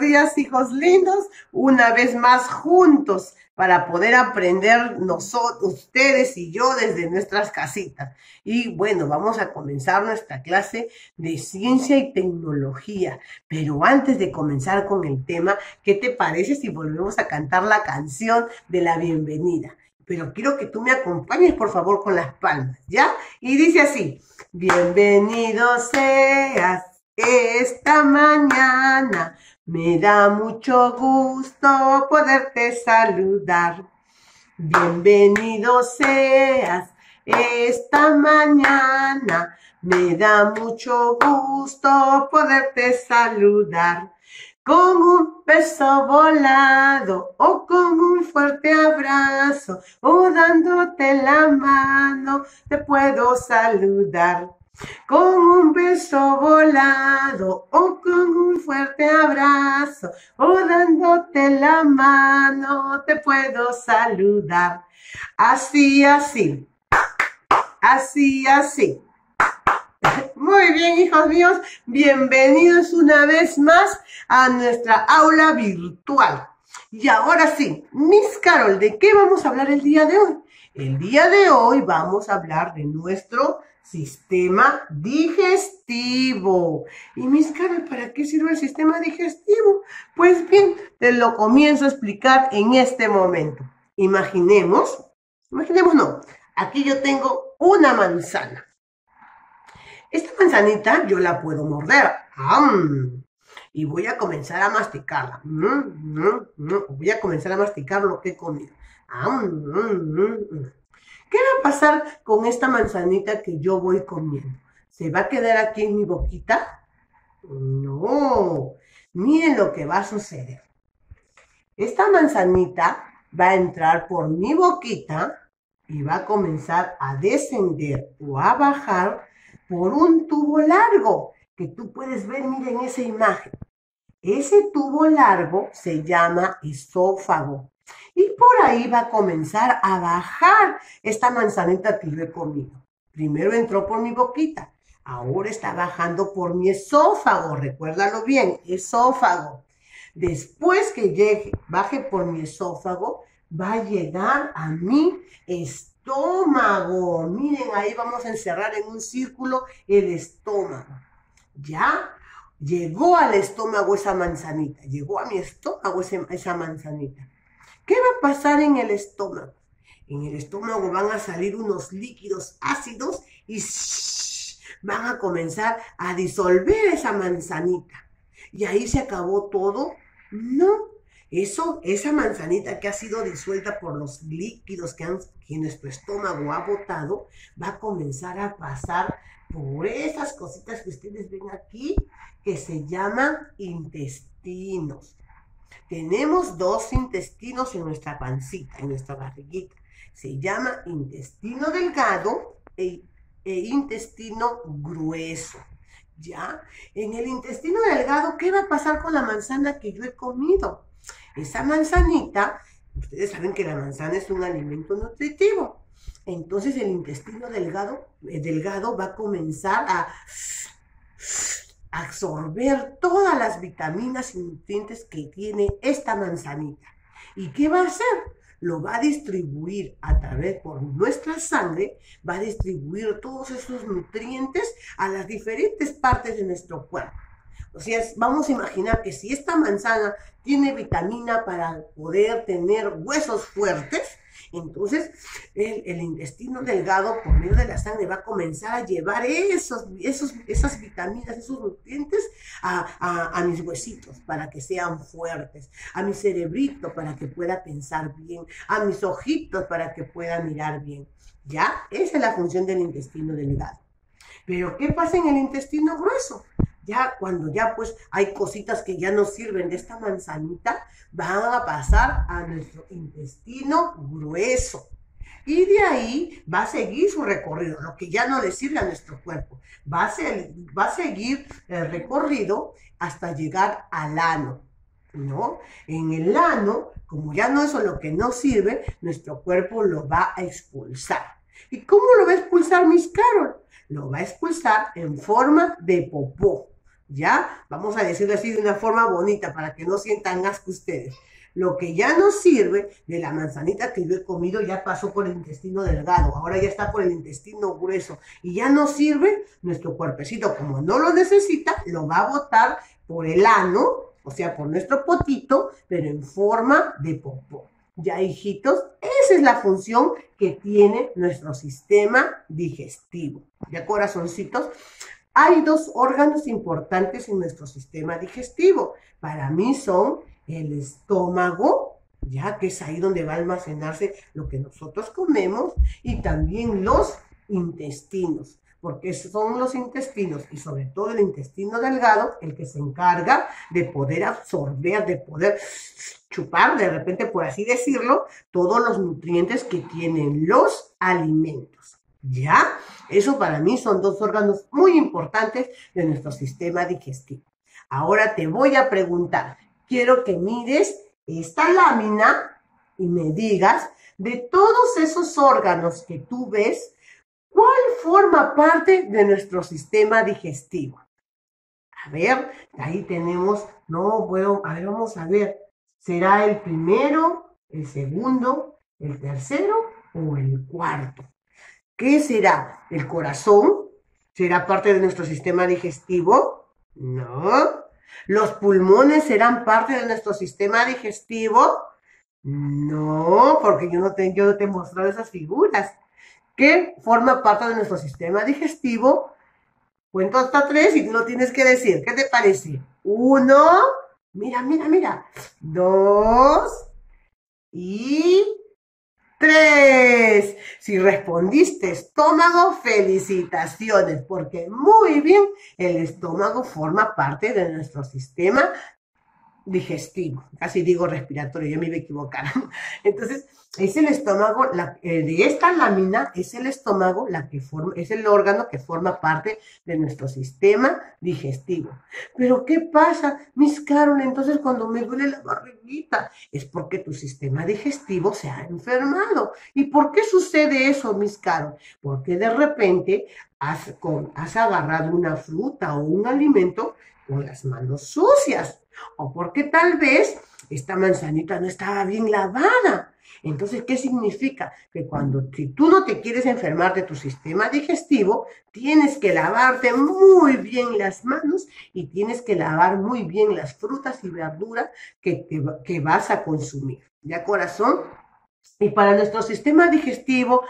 días, hijos lindos, una vez más juntos para poder aprender nosotros, ustedes y yo desde nuestras casitas. Y bueno, vamos a comenzar nuestra clase de ciencia y tecnología. Pero antes de comenzar con el tema, ¿qué te parece si volvemos a cantar la canción de la bienvenida? Pero quiero que tú me acompañes, por favor, con las palmas, ¿ya? Y dice así, bienvenido seas esta mañana me da mucho gusto poderte saludar. Bienvenido seas esta mañana. Me da mucho gusto poderte saludar. Con un beso volado o con un fuerte abrazo o dándote la mano te puedo saludar con un beso volado o con un fuerte abrazo o dándote la mano te puedo saludar. Así, así, así, así. Muy bien, hijos míos, bienvenidos una vez más a nuestra aula virtual. Y ahora sí, Miss Carol, ¿de qué vamos a hablar el día de hoy? El día de hoy vamos a hablar de nuestro Sistema digestivo. Y mis caras, ¿para qué sirve el sistema digestivo? Pues bien, te lo comienzo a explicar en este momento. Imaginemos, imaginemos no, aquí yo tengo una manzana. Esta manzanita yo la puedo morder. Y voy a comenzar a masticarla. Voy a comenzar a masticar lo que he comido. ¿Qué va a pasar con esta manzanita que yo voy comiendo? ¿Se va a quedar aquí en mi boquita? No. Miren lo que va a suceder. Esta manzanita va a entrar por mi boquita y va a comenzar a descender o a bajar por un tubo largo que tú puedes ver, miren esa imagen. Ese tubo largo se llama esófago y por ahí va a comenzar a bajar esta manzanita que yo he comido. Primero entró por mi boquita, ahora está bajando por mi esófago, recuérdalo bien, esófago. Después que llegue, baje por mi esófago, va a llegar a mi estómago. Miren, ahí vamos a encerrar en un círculo el estómago. ¿Ya? Llegó al estómago esa manzanita, llegó a mi estómago esa manzanita. ¿Qué va a pasar en el estómago? En el estómago van a salir unos líquidos ácidos y van a comenzar a disolver esa manzanita. Y ahí se acabó todo. No, eso, esa manzanita que ha sido disuelta por los líquidos que, han, que nuestro estómago ha botado, va a comenzar a pasar por esas cositas que ustedes ven aquí, que se llaman intestinos. Tenemos dos intestinos en nuestra pancita, en nuestra barriguita. Se llama intestino delgado e, e, intestino grueso. ¿Ya? En el intestino delgado, ¿qué va a pasar con la manzana que yo he comido? Esa manzanita, ustedes saben que la manzana es un alimento nutritivo. Entonces el intestino delgado, eh, delgado va a comenzar a absorber todas las vitaminas y nutrientes que tiene esta manzanita. ¿Y qué va a hacer? Lo va a distribuir a través por nuestra sangre, va a distribuir todos esos nutrientes a las diferentes partes de nuestro cuerpo. O sea, vamos a imaginar que si esta manzana tiene vitamina para poder tener huesos fuertes, entonces, el, intestino delgado, por medio de la sangre, va a comenzar a llevar esos, esos, esas vitaminas, esos nutrientes a, a mis huesitos para que sean fuertes, a mi cerebrito para que pueda pensar bien, a mis ojitos para que pueda mirar bien. ¿Ya? Esa es la función del intestino delgado. Pero ¿qué pasa en el intestino grueso? Ya cuando ya pues hay cositas que ya no sirven de esta manzanita, van a pasar a nuestro intestino grueso. Y de ahí va a seguir su recorrido, lo que ya no le sirve a nuestro cuerpo. Va a, va a seguir el recorrido hasta llegar al ano. ¿No? En el ano, como ya no es lo que no sirve, nuestro cuerpo lo va a expulsar. ¿Y cómo lo va a expulsar, Miss Carol? Lo va a expulsar en forma de popó ¿Ya? Vamos a decirlo así de una forma bonita para que no sientan asco ustedes. Lo que ya no sirve de la manzanita que yo he comido ya pasó por el intestino delgado, ahora ya está por el intestino grueso y ya no sirve, nuestro cuerpecito como no lo necesita, lo va a botar por el ano, o sea, por nuestro potito, pero en forma de popó. Ya, hijitos, esa es la función que tiene nuestro sistema digestivo. Ya, corazoncitos, hay dos órganos importantes en nuestro sistema digestivo. Para mí son el estómago, ya que es ahí donde va a almacenarse lo que nosotros comemos, y también los intestinos, porque son los intestinos y sobre todo el intestino delgado el que se encarga de poder absorber, de poder chupar, de repente por así decirlo, todos los nutrientes que tienen los alimentos. ¿Ya? Eso para mí son dos órganos muy importantes de nuestro sistema digestivo. Ahora te voy a preguntar, quiero que mires esta lámina y me digas de todos esos órganos que tú ves, ¿cuál forma parte de nuestro sistema digestivo? A ver, ahí tenemos, no puedo, a ver, vamos a ver, ¿será el primero, el segundo, el tercero o el cuarto? ¿Qué será? ¿El corazón? ¿Será parte de nuestro sistema digestivo? No. ¿Los pulmones serán parte de nuestro sistema digestivo? No, porque yo no te, he mostrado esas figuras. ¿Qué forma parte de nuestro sistema digestivo? Cuento hasta tres y tú no tienes que decir. ¿Qué te parece? Uno, mira, mira, mira. Dos y Tres. Si respondiste estómago, felicitaciones, porque muy bien, el estómago forma parte de nuestro sistema digestivo, casi digo respiratorio, yo me iba a equivocar. Entonces, es el estómago, de esta lámina es el estómago, la que forma, es el órgano que forma parte de nuestro sistema digestivo. Pero, ¿qué pasa, Miss Carol? Entonces, cuando me duele la barriguita, es porque tu sistema digestivo se ha enfermado. ¿Y por qué sucede eso, Miss Carol? Porque de repente has agarrado una fruta o un alimento con las manos sucias. O porque tal vez esta manzanita no estaba bien lavada. Entonces, ¿qué significa? Que cuando, si tú no te quieres enfermar de tu sistema digestivo, tienes que lavarte muy bien las manos y tienes que lavar muy bien las frutas y verduras que, que vas a consumir. ¿Ya, corazón? Y para nuestro sistema digestivo,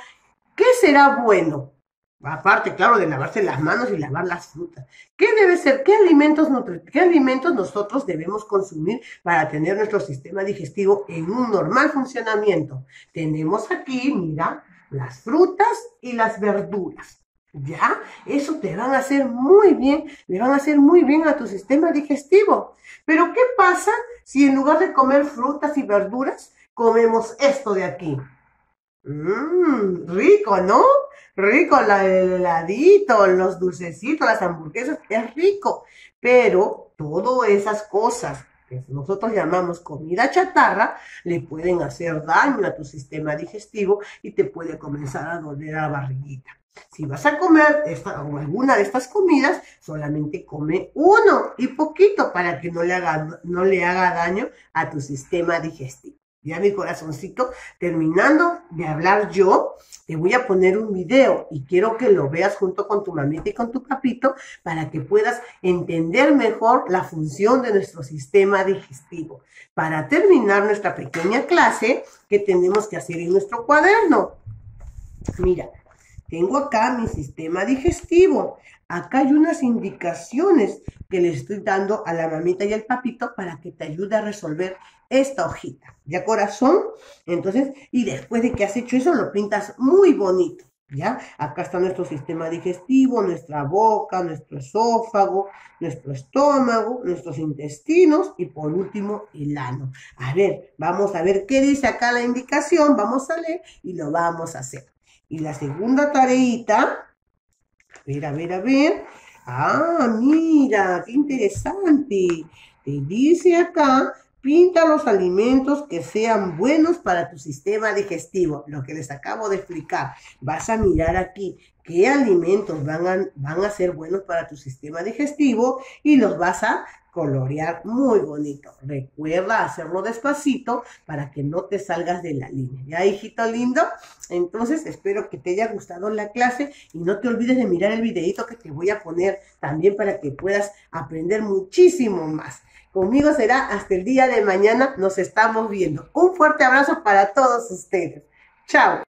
¿qué será bueno? Aparte, claro, de lavarse las manos y lavar las frutas. ¿Qué debe ser? ¿Qué alimentos, ¿Qué alimentos nosotros debemos consumir para tener nuestro sistema digestivo en un normal funcionamiento? Tenemos aquí, mira, las frutas y las verduras. ¿Ya? Eso te van a hacer muy bien, le van a hacer muy bien a tu sistema digestivo. Pero ¿qué pasa si en lugar de comer frutas y verduras, comemos esto de aquí? Mmm, rico, ¿no? Rico el heladito, los dulcecitos, las hamburguesas, es rico. Pero todas esas cosas que nosotros llamamos comida chatarra, le pueden hacer daño a tu sistema digestivo y te puede comenzar a doler la barriguita. Si vas a comer esta, o alguna de estas comidas, solamente come uno y poquito para que no le haga, no le haga daño a tu sistema digestivo. Ya mi corazoncito, terminando de hablar yo, te voy a poner un video y quiero que lo veas junto con tu mamita y con tu papito para que puedas entender mejor la función de nuestro sistema digestivo. Para terminar nuestra pequeña clase, ¿qué tenemos que hacer en nuestro cuaderno? Mira, tengo acá mi sistema digestivo. Acá hay unas indicaciones que le estoy dando a la mamita y al papito para que te ayude a resolver esta hojita. ¿Ya corazón? Entonces, y después de que has hecho eso, lo pintas muy bonito. ¿Ya? Acá está nuestro sistema digestivo, nuestra boca, nuestro esófago, nuestro estómago, nuestros intestinos y por último el ano. A ver, vamos a ver qué dice acá la indicación, vamos a leer y lo vamos a hacer. Y la segunda tareita, a ver, a ver, a ver. Ah, mira, qué interesante. Te dice acá Pinta los alimentos que sean buenos para tu sistema digestivo, lo que les acabo de explicar. Vas a mirar aquí qué alimentos van a, van a ser buenos para tu sistema digestivo y los vas a colorear muy bonito. Recuerda hacerlo despacito para que no te salgas de la línea. ¿Ya, hijito lindo? Entonces, espero que te haya gustado la clase y no te olvides de mirar el videito que te voy a poner también para que puedas aprender muchísimo más. Conmigo será hasta el día de mañana. Nos estamos viendo. Un fuerte abrazo para todos ustedes. Chao.